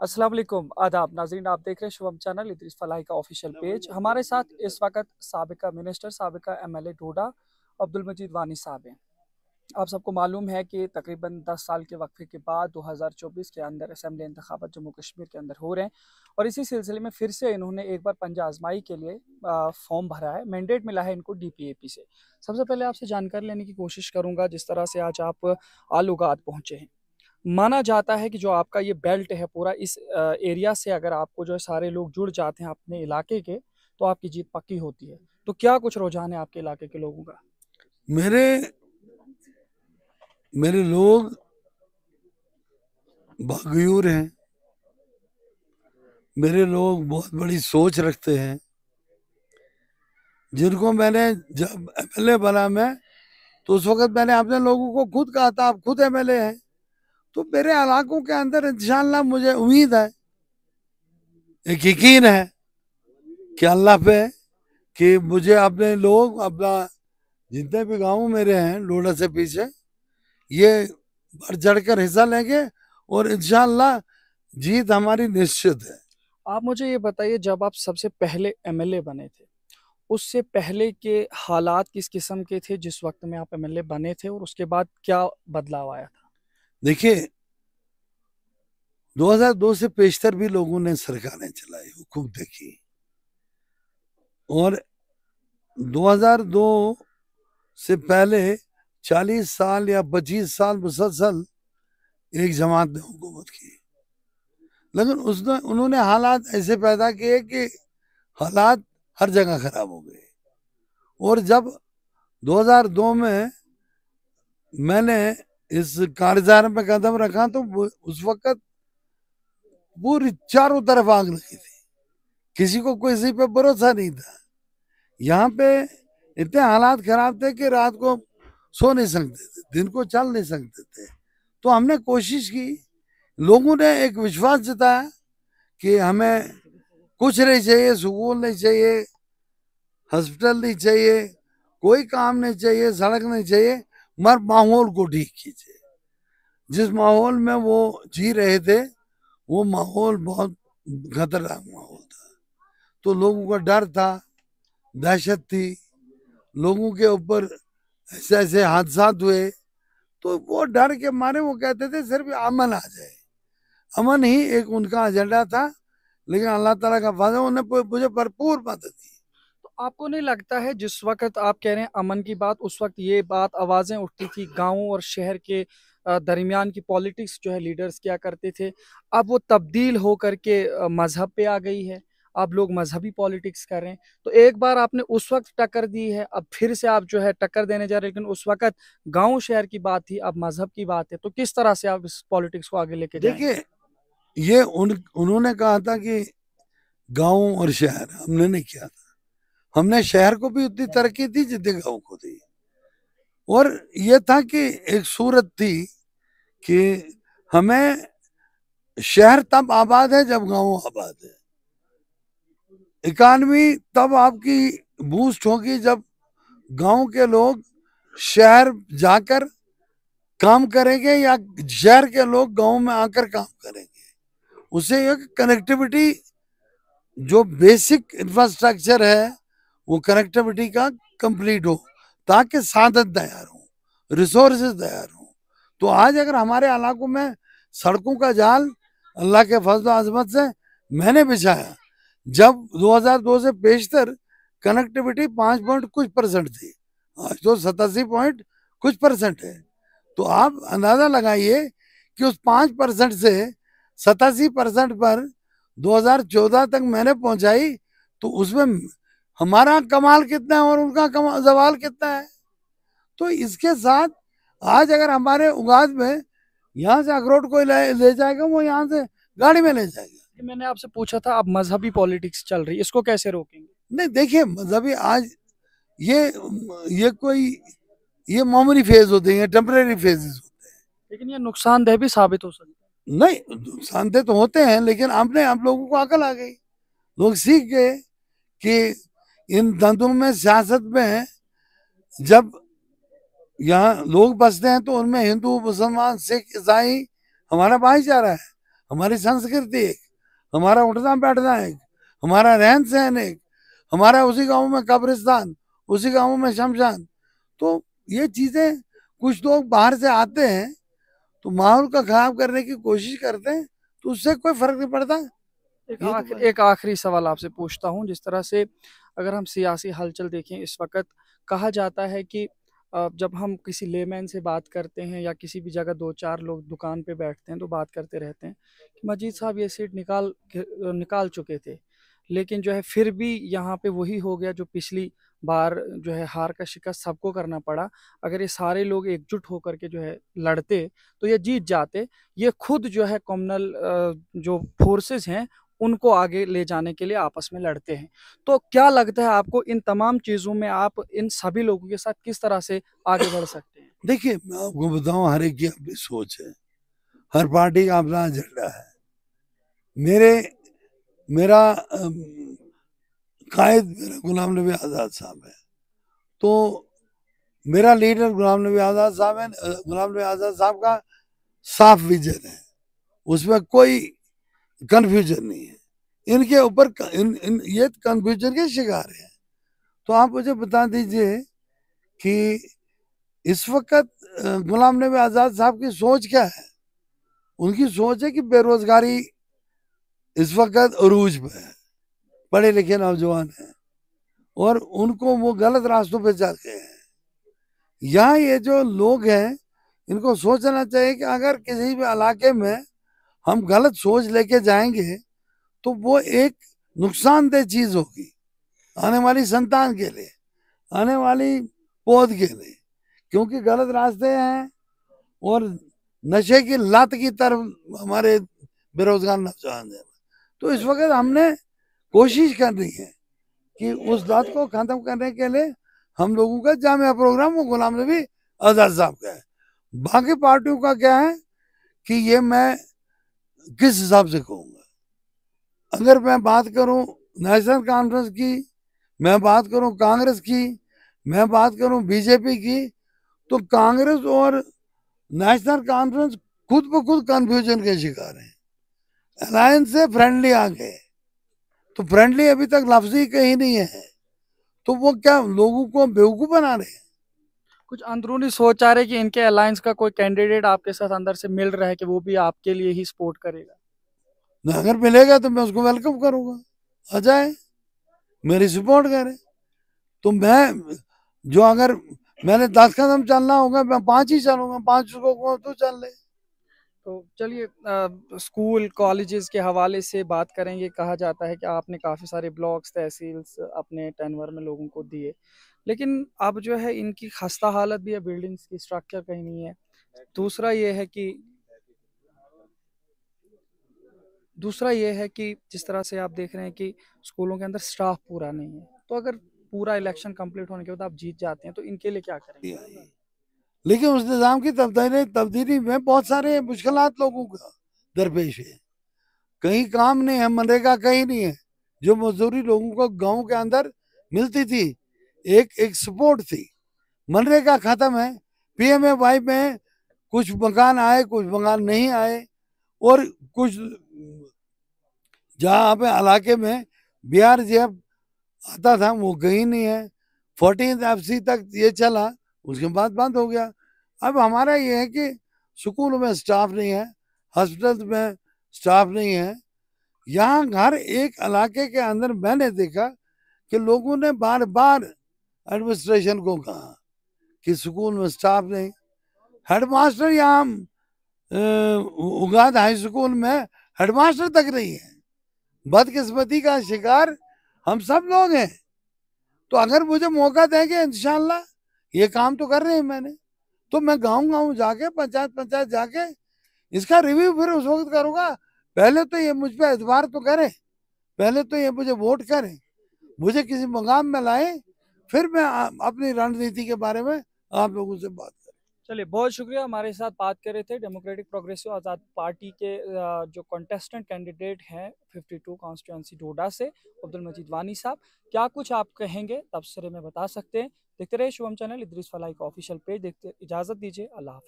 वालेकुम। आदाब नाजरीन आप देख रहे हैं शुभम चैनल इद्रिस फलाही का ऑफिशियल पेज। हमारे साथ इस वक्त सबका मिनिस्टर सबका M L A Doda Abdul Majeed Wani साहब हैं। आप सबको मालूम है कि तकरीबन 10 साल के वक्फे के बाद 2024 के अंदर असम्बली इंतबात जम्मू कश्मीर के अंदर हो रहे हैं और इसी सिलसिले में फिर से इन्होंने एक बार पंजा आजमाई के लिए फॉर्म भरा है। मैंडेट मिला है इनको डीपीएपी से। सबसे पहले आपसे जानकारी लेने की कोशिश करूँगा जिस तरह से आज आप आलूगात पहुँचे हैं। माना जाता है कि जो आपका ये बेल्ट है पूरा इस एरिया से अगर आपको जो है सारे लोग जुड़ जाते हैं अपने इलाके के तो आपकी जीत पक्की होती है। तो क्या कुछ रुझान है आपके इलाके के लोगों का? मेरे मेरे लोग बागयूर हैं। मेरे लोग बहुत बड़ी सोच रखते हैं। जिनको मैंने जब एमएलए बना मैं तो उस वक्त मैंने अपने लोगों को खुद कहा था, आप खुद एमएलए हैं। तो मेरे इलाकों के अंदर इंशाल्लाह मुझे उम्मीद है, एक यकीन है कि अल्लाह पे कि मुझे अपने लोग, अपना जितने भी गाँव मेरे हैं, लोड़ा से पीछे, ये बढ़ चढ़ कर हिस्सा लेंगे और इंशाल्लाह जीत हमारी निश्चित है। आप मुझे ये बताइए, जब आप सबसे पहले एमएलए बने थे, उससे पहले के हालात किस किस्म के थे, जिस वक्त में आप एमएलए बने थे और उसके बाद क्या बदलाव आया था? देखिए 2002 से पेशतर भी लोगों ने सरकारें चलाई हुकूक देखी। और 2002 से पहले 40 साल या 25 साल मुसलसल एक जमात ने हुकूमत की। लेकिन उसने, उन्होंने हालात ऐसे पैदा किए कि हालात हर जगह खराब हो गए। और जब 2002 में मैंने इस कारजार में कदम रखा तो उस वक्त पूरी चारों तरफ़ आग लगी थी। किसी को किसी पे भरोसा नहीं था। यहाँ पे इतने हालात खराब थे कि रात को सो नहीं सकते थे, दिन को चल नहीं सकते थे। तो हमने कोशिश की, लोगों ने एक विश्वास जताया कि हमें कुछ नहीं चाहिए, सुकून नहीं चाहिए, हॉस्पिटल नहीं चाहिए, कोई काम नहीं चाहिए, सड़क नहीं चाहिए। मर माहौल को ठीक कीजिए। जिस माहौल में वो जी रहे थे, वो माहौल बहुत खतरनाक माहौल था। तो लोगों का डर था, दहशत थी। लोगों के ऊपर ऐसे ऐसे हादसा हुए तो वो डर के मारे वो कहते थे, सिर्फ़ अमन आ जाए। अमन ही एक उनका एजेंडा था, लेकिन अल्लाह ताला का वादा उन्हें मुझे भरपूर मदद दी आपको नहीं लगता है जिस वक्त आप कह रहे हैं अमन की बात, उस वक्त ये बात आवाज़ें उठती थी गाँव और शहर के दरमियान की पॉलिटिक्स जो है, लीडर्स क्या करते थे? अब वो तब्दील हो करके मज़हब पे आ गई है। अब लोग मजहबी पॉलिटिक्स कर रहे हैं। तो एक बार आपने उस वक्त टक्कर दी है, अब फिर से आप जो है टक्कर देने जा रहे हैं, लेकिन उस वक्त गाँव शहर की बात थी, अब मज़हब की बात है। तो किस तरह से आप इस पॉलिटिक्स को आगे लेके देखिए, ये उन, उन्होंने कहा था कि गाँव और शहर, हमने नहीं किया था। हमने शहर को भी उतनी तरक्की दी, जितनी गाँव को दी। और ये था कि एक सूरत थी कि हमें शहर तब आबाद है जब गाँव आबाद है। इकानमी तब आपकी बूस्ट होगी जब गाँव के लोग शहर जाकर काम करेंगे या शहर के लोग गाँव में आकर काम करेंगे। उसे एक कनेक्टिविटी जो बेसिक इंफ्रास्ट्रक्चर है वो कनेक्टिविटी का कंप्लीट हो, ताकि साधन तैयार हो रिसोर्स तैयार हो। तो आज अगर हमारे इलाकों में सड़कों का जाल अल्लाह के फजल आजमत से मैंने बिछाया, जब 2002 से पेशतर कनेक्टिविटी पाँच पॉइंट कुछ परसेंट थी, आज तो सतासी पॉइंट कुछ परसेंट है। तो आप अंदाज़ा लगाइए कि उस पाँच परसेंट से सतासी परसेंट पर 2014 तक मैंने पहुंचाई तो उसमें हमारा कमाल कितना है और उनका कमाल जवाल कितना है। तो इसके साथ आज अगर हमारे उगाद में यहाँ से अखरोट कोई ले, ले जाएगा वो यहाँ से गाड़ी में ले जाएगा। मैंने आपसे पूछा था अब मजहबी पॉलिटिक्स चल रही है इसको कैसे रोकेंगे? नहीं देखिए मजहबी आज ये ये कोई ये मामूली फ़ेज़ होते हैं टेम्परेरी फेजेस होते हैं। लेकिन ये नुकसानदेह भी साबित हो सकता है। नहीं नुकसानदेह तो होते हैं लेकिन आपने आप लोगों को अकल आ गई। लोग सीख गए कि इन दंतों में सियासत में जब यहाँ लोग बसते हैं तो उनमें हिंदू, मुसलमान, सिख, ईसाई हमारा भाईचारा है। हमारी संस्कृति एक, हमारा उठना बैठना एक, हमारा रहन सहन एक, हमारा उसी गाँव में कब्रिस्तान, उसी गाँव में शमशान। तो ये चीज़ें कुछ लोग बाहर से आते हैं तो माहौल का खराब करने की कोशिश करते हैं तो उससे कोई फ़र्क नहीं पड़ता। एक तो आखिर, एक आखिरी सवाल आपसे पूछता हूँ जिस तरह से अगर हम सियासी हलचल देखें इस वक्त कहा जाता है कि जब हम किसी लेमैन से बात करते हैं या किसी भी जगह दो चार लोग दुकान पे बैठते हैं तो बात करते रहते हैं कि मजीद साहब ये सीट निकाल निकाल चुके थे लेकिन जो है फिर भी यहाँ पे वही हो गया जो पिछली बार जो है हार का शिकस्त सबको करना पड़ा। अगर ये सारे लोग एकजुट होकर के जो है लड़ते तो ये जीत जाते। ये खुद जो है कॉमनल जो फोर्सेस हैं उनको आगे ले जाने के लिए आपस में लड़ते हैं। तो क्या लगता है आपको इन तमाम चीज़ों में आप इन सभी लोगों के साथ किस तरह से आगे बढ़ सकते हैं? देखिए, मैं आपको बताऊँ, हर एक की अपनी सोच है। हर पार्टी का अपना एजेंडा है। मेरे, मेरा कायद मेरा गुलाम नबी आज़ाद साहब है। तो मेरा लीडर गुलाम नबी आज़ाद साहब है। गुलाम नबी आज़ाद साहब का साफ़ विजन है। उसमें कोई कंफ्यूजन नहीं है। इनके ऊपर इन, इन ये कंफ्यूजन के शिकार हैं। तो आप मुझे बता दीजिए कि इस वक्त गुलाम नबी आज़ाद साहब की सोच क्या है? उनकी सोच है कि बेरोजगारी इस वक्त अरूज पे है पढ़े लिखे नौजवान हैं और उनको वो गलत रास्तों पे चल गए हैं। यहाँ ये जो लोग हैं इनको सोचना चाहिए कि अगर किसी भी इलाके में हम गलत सोच लेके जाएँगे तो वो एक नुकसानदेह चीज़ होगी आने वाली संतान के लिए, आने वाली पौध के लिए, क्योंकि गलत रास्ते हैं और नशे की लत की तरफ़ हमारे बेरोजगार नौजवान हैं। तो इस वक्त हमने कोशिश करनी है कि उस लत को खत्म करने के लिए हम लोगों का जामिया प्रोग्राम वो गुलाम नबी आज़ाद साहब का है। बाकी पार्टियों का क्या है कि ये मैं किस हिसाब से कहूँगा? अगर मैं बात करूँ नेशनल कॉन्फ्रेंस की, मैं बात करूँ कांग्रेस की, मैं बात करूँ बीजेपी की तो कांग्रेस और नेशनल कॉन्फ्रेंस खुद ब खुद कंफ्यूजन के शिकार हैं। अलायंस से फ्रेंडली आ गए। तो फ्रेंडली अभी तक लफ्ज ही कहीं नहीं है। तो वो क्या लोगों को बेवकूफ़ बना रहे हैं? कुछ अंदरूनी सोच आ रहे कि इनके अलायंस का कोई कैंडिडेट आपके साथ अंदर से मिल रहा है कि वो भी आपके लिए ही सपोर्ट करेगा? अगर मिलेगा तो मैं उसको वेलकम करूँगा। आ जाए। मेरी सपोर्ट करे। तो मैं, जो अगर मैंने दस कदम चलना होगा, मैं पाँच ही चलूँगा। पाँच को तो चल ले। तो चलिए स्कूल कॉलेजेस के हवाले से बात करेंगे। कहा जाता है कि आपने काफ़ी सारे ब्लॉक्स, तहसील्स अपने टेनवर में लोगों को दिए। लेकिन अब जो है इनकी खस्ता हालत भी है, बिल्डिंग्स की स्ट्रक्चर कहीं नहीं है। दूसरा ये है कि दूसरा ये है कि जिस तरह से आप देख रहे हैं कि स्कूलों के अंदर स्टाफ पूरा नहीं है। तो अगर पूरा इलेक्शन कंप्लीट होने के बाद आप जीत जाते हैं तो इनके लिए क्या करेंगे? लेकिन उस निज़ाम की तब्दीली तब्दीली में बहुत सारे मुश्किल लोगों का दरपेश है। कहीं काम नहीं है मनरेगा कहीं नहीं है। जो मजदूरी लोगों को गाँव के अंदर मिलती थी, एक एक सपोर्ट थी। मनरेगा खत्म है। पीएमए वाई में कुछ मकान आए, कुछ मकान नहीं आए। और कुछ जहाँ पे इलाके में बिहार जेब आता था, वो कहीं नहीं है। फोर्टीन एफ़ तक ये चला। उसके बाद बंद हो गया। अब हमारा ये है कि स्कूल में स्टाफ नहीं है हॉस्पिटल में स्टाफ नहीं है। यहाँ हर एक इलाके के अंदर मैंने देखा कि लोगों ने बार बार एडमिनिस्ट्रेशन को कहा कि स्कूल में स्टाफ नहीं। हेडमास्टर यहाँ उगाद हाई स्कूल में हेडमास्टर तक नहीं है। बदकिस्मती का शिकार हम सब लोग हैं। तो अगर मुझे मौका देंगे, इंशाल्लाह ये काम तो कर रहे हैं मैंने। तो मैं गाँव गाँव जाके, पंचायत पंचायत जाके। इसका रिव्यू फिर उस वक्त करूँगा। पहले तो ये मुझ पर एतबार तो करें। पहले तो ये मुझे वोट करें। मुझे किसी मुकाम में लाए। फिर मैं अपनी रणनीति के बारे में आप लोगों से बात करें। चलिए, बहुत शुक्रिया। हमारे साथ बात कर रहे थे डेमोक्रेटिक प्रोग्रेसिव आज़ाद पार्टी के जो कंटेस्टेंट कैंडिडेट हैं 52 कॉन्स्टिट्यूंसी डोडा से, अब्दुल मजीद वानी साहब। क्या कुछ आप कहेंगे? तबसरे में बता सकते हैं। देखते रहे शुभम चैनल इद्रिस फलाई का ऑफिशियल पेज देखते इजाज़त दीजिए अल्लाह